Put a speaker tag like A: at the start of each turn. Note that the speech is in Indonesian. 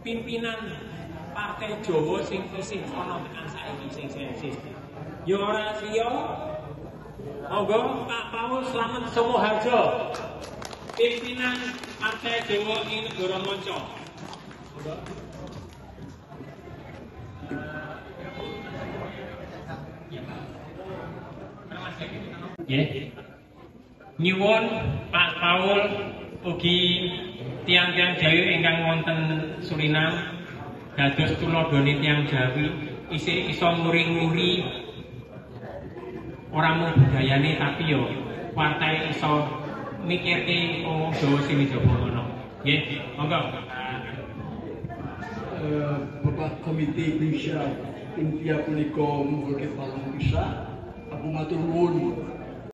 A: pimpinan Partai Jawa sing isih ana tekan saiki sing eksis. Ya ora liya Monggo Pak Paul Slamet Sumoharjo. Pimpinan Partai Jawa ing Negara Manca. Nggih. Nyuwun Pak Paul ugi tiang-tiang Jawi ingkang wonten Surinam dados tuladhane tiang Jawi isih iso nguri-nguri ora mung budayane tapi yo partai iso mikirke omong Jawa sing njaba ngono. Nggih, monggo.
B: Eh, Bapak Komite Indonesia India punika muga kepalang bisa aku matur